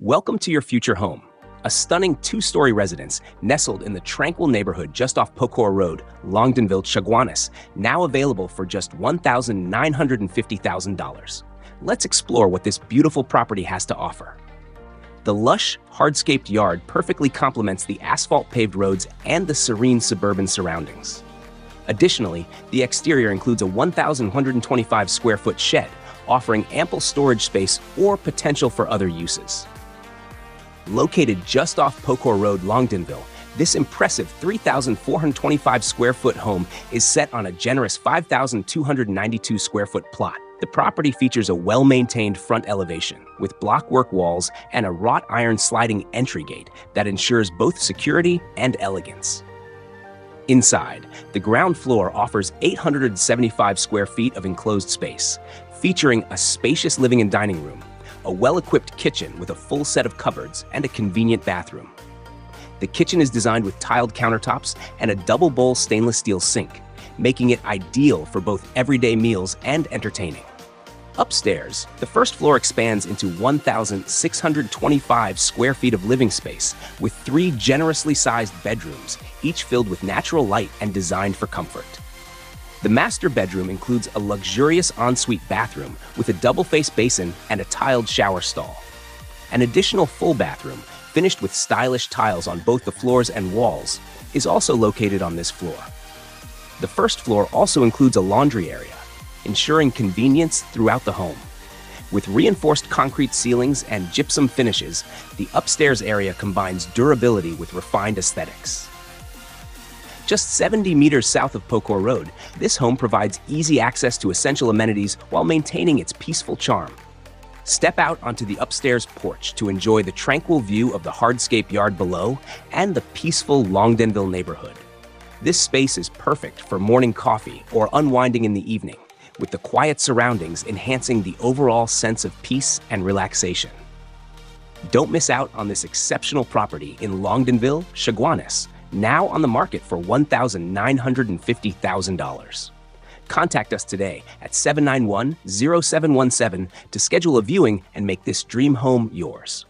Welcome to your future home, a stunning two-story residence nestled in the tranquil neighborhood just off Pokhor Road, Longdenville, Chaguanas, now available for just $1,950,000. Let's explore what this beautiful property has to offer. The lush, hardscaped yard perfectly complements the asphalt-paved roads and the serene suburban surroundings. Additionally, the exterior includes a 1,125 square foot shed, offering ample storage space or potential for other uses. Located just off Pokhor Road, Longdenville, this impressive 3,425 square foot home is set on a generous 5,292 square foot plot. The property features a well maintained front elevation with blockwork walls and a wrought iron sliding entry gate that ensures both security and elegance. Inside, the ground floor offers 875 square feet of enclosed space, featuring a spacious living and dining room, a well-equipped kitchen with a full set of cupboards and a convenient bathroom. The kitchen is designed with tiled countertops and a double bowl stainless steel sink, making it ideal for both everyday meals and entertaining. Upstairs, the first floor expands into 1,625 square feet of living space with three generously sized bedrooms, each filled with natural light and designed for comfort. The master bedroom includes a luxurious ensuite bathroom with a double-face basin and a tiled shower stall. An additional full bathroom, finished with stylish tiles on both the floors and walls, is also located on this floor. The first floor also includes a laundry area, ensuring convenience throughout the home. With reinforced concrete ceilings and gypsum finishes, the upstairs area combines durability with refined aesthetics. Just 70 meters south of Pokhor Road, this home provides easy access to essential amenities while maintaining its peaceful charm. Step out onto the upstairs porch to enjoy the tranquil view of the hardscape yard below and the peaceful Longdenville neighborhood. This space is perfect for morning coffee or unwinding in the evening, with the quiet surroundings enhancing the overall sense of peace and relaxation. Don't miss out on this exceptional property in Longdenville, Chaguanas, now on the market for $1,950,000. Contact us today at 791 0717 to schedule a viewing and make this dream home yours.